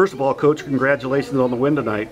First of all, Coach, congratulations on the win tonight.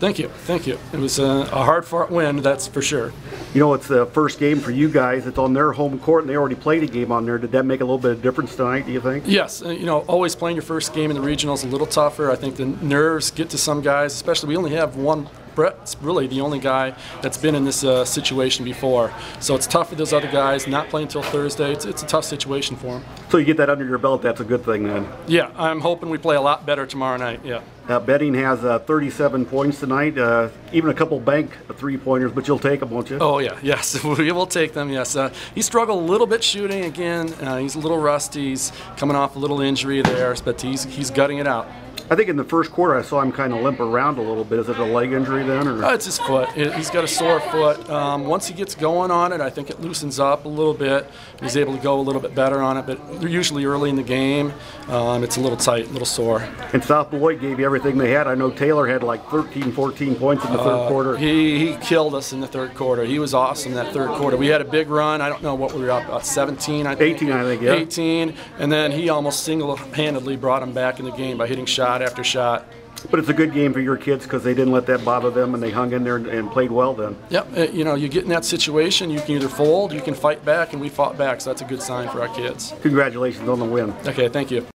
Thank you, thank you. It was a, a hard fought win, that's for sure. You know, it's the first game for you guys. It's on their home court, and they already played a game on there. Did that make a little bit of difference tonight, do you think? Yes, uh, you know, always playing your first game in the regional is a little tougher. I think the nerves get to some guys, especially we only have one Brett's really the only guy that's been in this uh, situation before. So it's tough for those other guys. Not playing until Thursday. It's, it's a tough situation for them. So you get that under your belt. That's a good thing then. Yeah, I'm hoping we play a lot better tomorrow night. Yeah. Uh, Benning has uh, 37 points tonight. Uh, even a couple bank three pointers, but you'll take them, won't you? Oh yeah, yes, we will take them. Yes, uh, he struggled a little bit shooting again. Uh, he's a little rusty. He's coming off a little injury there, but he's he's gutting it out. I think in the first quarter I saw him kind of limp around a little bit. Is it a leg injury then? Or? Uh, it's his foot. He's got a sore foot. Um, once he gets going on it, I think it loosens up a little bit. He's able to go a little bit better on it, but usually early in the game, um, it's a little tight, a little sore. And South Beloit gave you everything they had. I know Taylor had like 13, 14 points in the third uh, quarter. He, he killed us in the third quarter. He was awesome that third quarter. We had a big run. I don't know what we were up about 17, I think. 18, I think, yeah. 18, and then he almost single-handedly brought him back in the game by hitting shot after shot. But it's a good game for your kids because they didn't let that bother them and they hung in there and, and played well then. Yep. Uh, you know, you get in that situation, you can either fold, you can fight back, and we fought back, so that's a good sign for our kids. Congratulations on the win. Okay, thank you.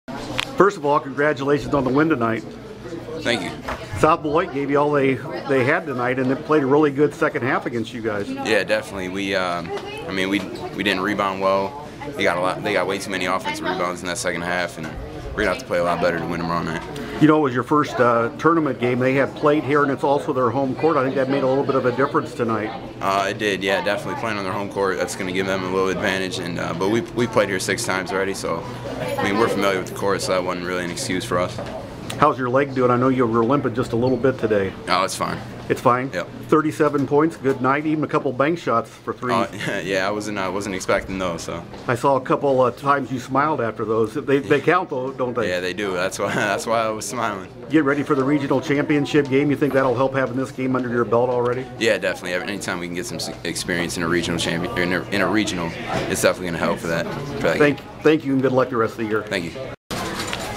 First of all, congratulations on the win tonight. Thank you. South Beloit gave you all they they had tonight, and they played a really good second half against you guys. Yeah, definitely. We, um, I mean, we we didn't rebound well. They got a lot. They got way too many offensive rebounds in that second half, and we're gonna have to play a lot better to win tomorrow night. You know, it was your first uh, tournament game. They have played here, and it's also their home court. I think that made a little bit of a difference tonight. Uh, it did, yeah, definitely playing on their home court. That's going to give them a little advantage. And uh, but we we played here six times already, so I mean we're familiar with the court, so that wasn't really an excuse for us. How's your leg doing? I know you were limping just a little bit today. Oh, it's fine. It's fine. Yep. 37 points, good night. Even a couple bank shots for three. Uh, yeah, I wasn't. I wasn't expecting those. So. I saw a couple of times you smiled after those. They, they count though, don't they? Yeah, they do. That's why. That's why I was smiling. Get ready for the regional championship game. You think that'll help having this game under your belt already? Yeah, definitely. Anytime we can get some experience in a regional champion, in a, in a regional, it's definitely going to help for that. For that thank, thank you, and good luck the rest of the year. Thank you.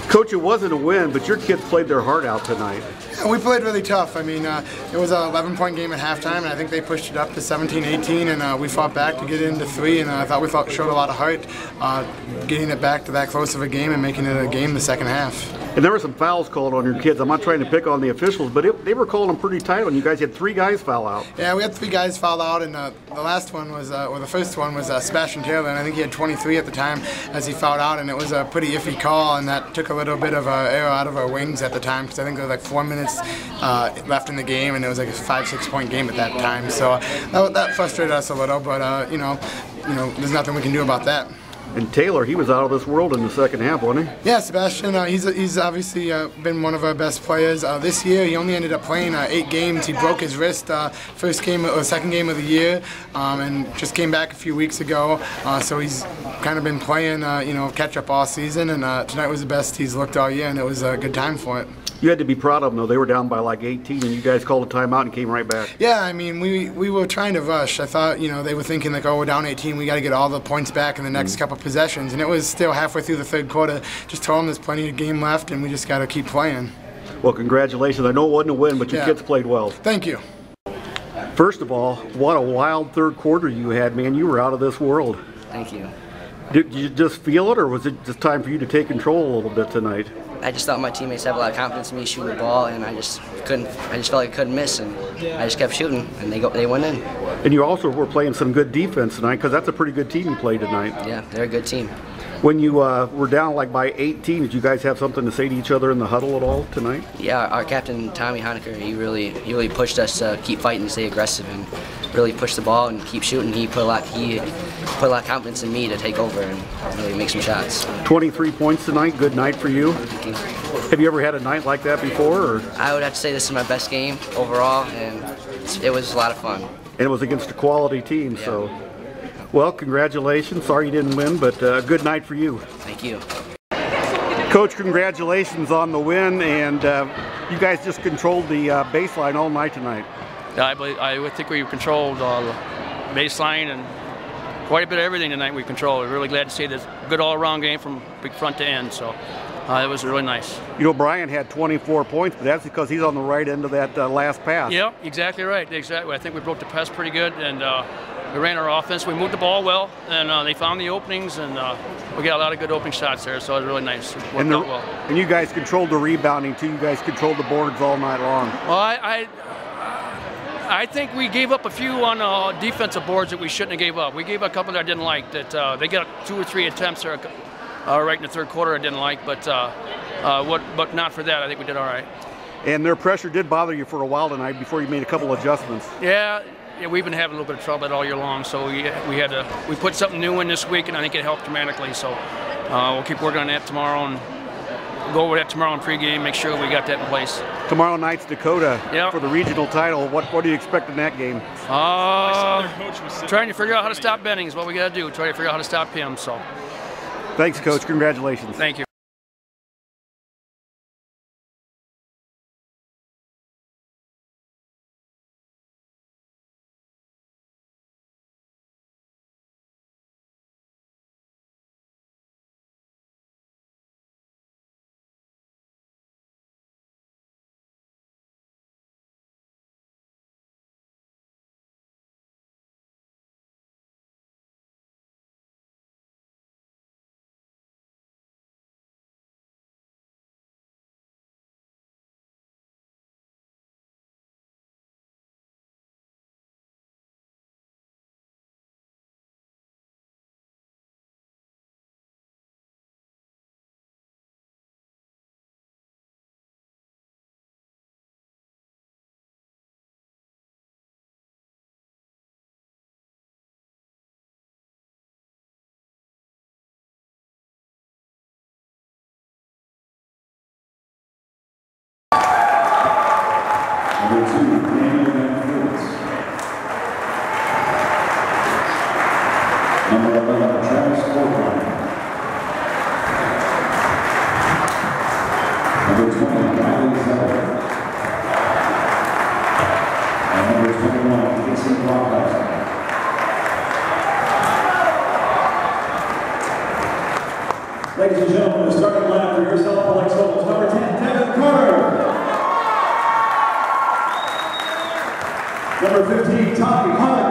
Coach, it wasn't a win, but your kids played their heart out tonight. Yeah, we played really tough. I mean, uh, it was an 11-point game at halftime, and I think they pushed it up to 17-18, and uh, we fought back to get into three, and uh, I thought we fought, showed a lot of heart uh, getting it back to that close of a game and making it a game the second half. And there were some fouls called on your kids. I'm not trying to pick on the officials, but it, they were calling them pretty tight on you guys. had three guys foul out. Yeah, we had three guys foul out, and uh, the last one was, uh, or the first one was Sebastian Taylor, and I think he had 23 at the time as he fouled out, and it was a pretty iffy call, and that took a little bit of a arrow out of our wings at the time because I think there was like four minutes uh, left in the game and it was like a five six point game at that time. So that, that frustrated us a little, but uh, you know, you know, there's nothing we can do about that. And Taylor, he was out of this world in the second half, wasn't he? Yeah, Sebastian, uh, he's, he's obviously uh, been one of our best players. Uh, this year, he only ended up playing uh, eight games. He broke his wrist uh, first game or second game of the year um, and just came back a few weeks ago. Uh, so he's kind of been playing, you know, catch up all season. And tonight was the best he's looked all year, and it was a good time for it. You had to be proud of them, though. They were down by like 18, and you guys called a timeout and came right back. Yeah, I mean, we we were trying to rush. I thought, you know, they were thinking like, oh, we're down 18, we got to get all the points back in the next mm-hmm. couple possessions, and it was still halfway through the third quarter. Just told them there's plenty of game left, and we just got to keep playing. Well, congratulations. I know it wasn't a win, but your yeah. kids played well. Thank you. First of all, what a wild third quarter you had, man. You were out of this world. Thank you. Did you just feel it, or was it just time for you to take control a little bit tonight? I just thought my teammates had a lot of confidence in me shooting the ball, and I just couldn't. I just felt like I couldn't miss, and I just kept shooting, and they go, they went in. And you also were playing some good defense tonight, because that's a pretty good team you played tonight. Yeah, they're a good team. When you uh, were down like by 18, did you guys have something to say to each other in the huddle at all tonight? Yeah, our captain Tommy Honecker, he really he really pushed us to keep fighting, stay aggressive, and really push the ball and keep shooting. He put a lot he put a lot of confidence in me to take over and really make some shots. 23 points tonight. Good night for you. you. Have you ever had a night like that before? Or? I would have to say this is my best game overall, and it was a lot of fun. And it was against a quality team, yeah. so. Well, congratulations. Sorry you didn't win, but uh, good night for you. Thank you. Coach, congratulations on the win, and uh, you guys just controlled the uh, baseline all night tonight. Yeah, I, believe, I think we controlled uh, the baseline and quite a bit of everything tonight we controlled. We're really glad to see this good all-around game from big front to end. So Uh, it was really nice. You know, Brian had 24 points, but that's because he's on the right end of that uh, last pass. Yep, exactly right. Exactly. I think we broke the pass pretty good, and uh, we ran our offense. We moved the ball well, and uh, they found the openings, and uh, we got a lot of good opening shots there. So it was really nice. It worked And, the, out well. and you guys controlled the rebounding too. You guys controlled the boards all night long. Well, I, I, I think we gave up a few on uh, defensive boards that we shouldn't have gave up. We gave up a couple that I didn't like. That uh, they got two or three attempts there, uh, right in the third quarter I didn't like, but uh, uh, what, but not for that. I think we did all right. And their pressure did bother you for a while tonight before you made a couple adjustments. Yeah, yeah, we've been having a little bit of trouble all year long, so we we had to we put something new in this week, and I think it helped dramatically. So uh, we'll keep working on that tomorrow and go over that tomorrow in pregame, make sure we got that in place. Tomorrow night's Dakota Yep. for the regional title. What what do you expect in that game? Uh, trying to figure out how to stop Benning is what we got to do. Try to figure out how to stop him. So Thanks, coach. Congratulations. thank you. Ladies and gentlemen, the starting lineup for yourself, Select Soldiers, number 10, Devin Carter. Number 15, Tommy Honaker.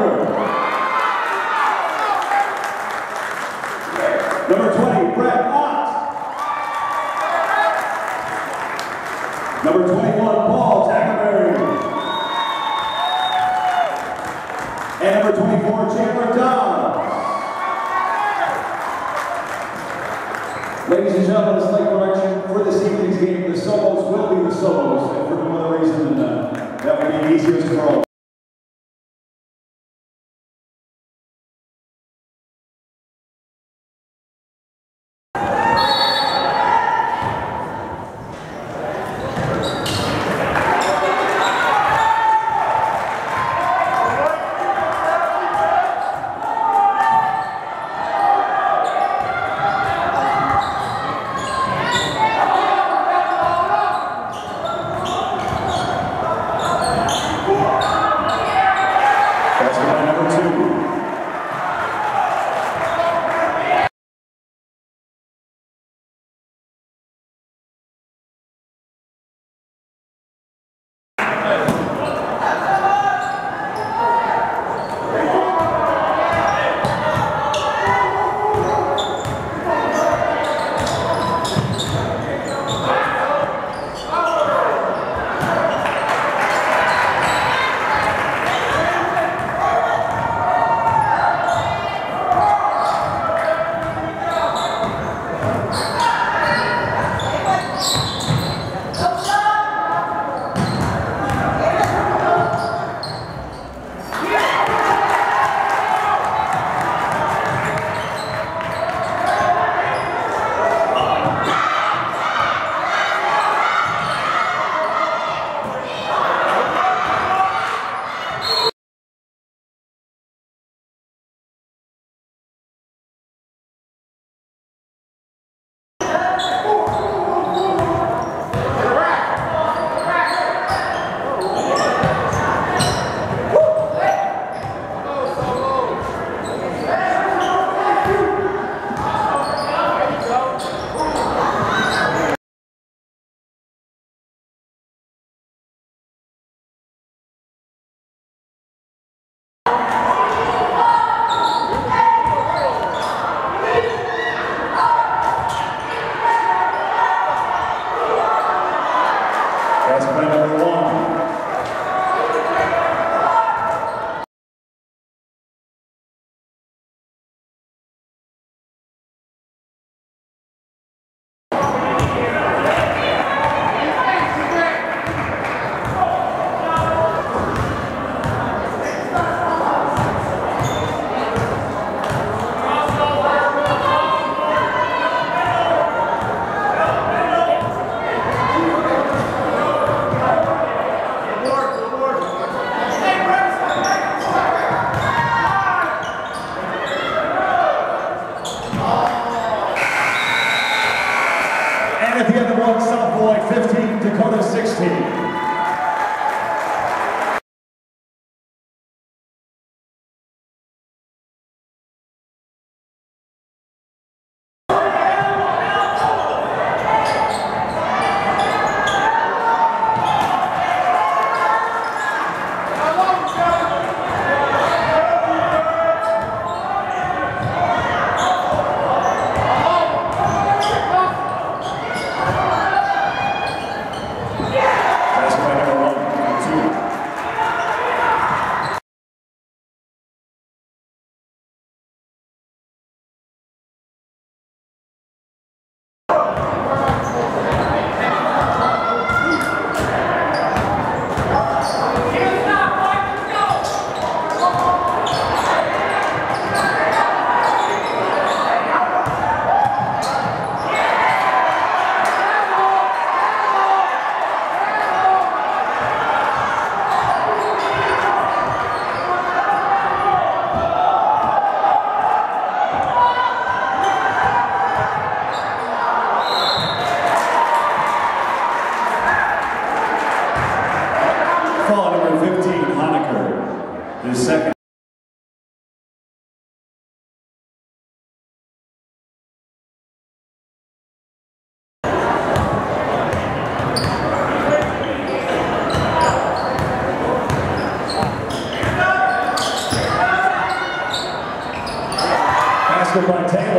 Basket by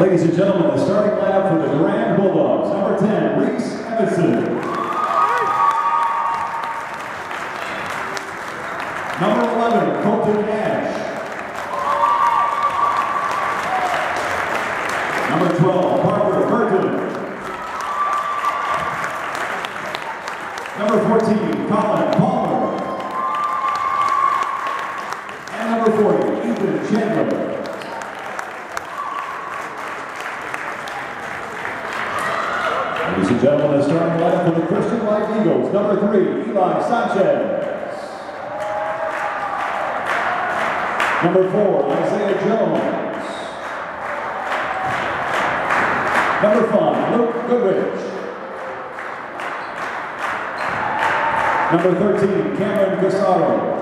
Ladies and gentlemen, the starting lineup for the Grand Number 13, Cameron Gasaro.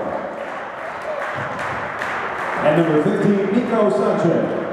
And number 15, Nico Sanchez.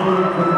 over for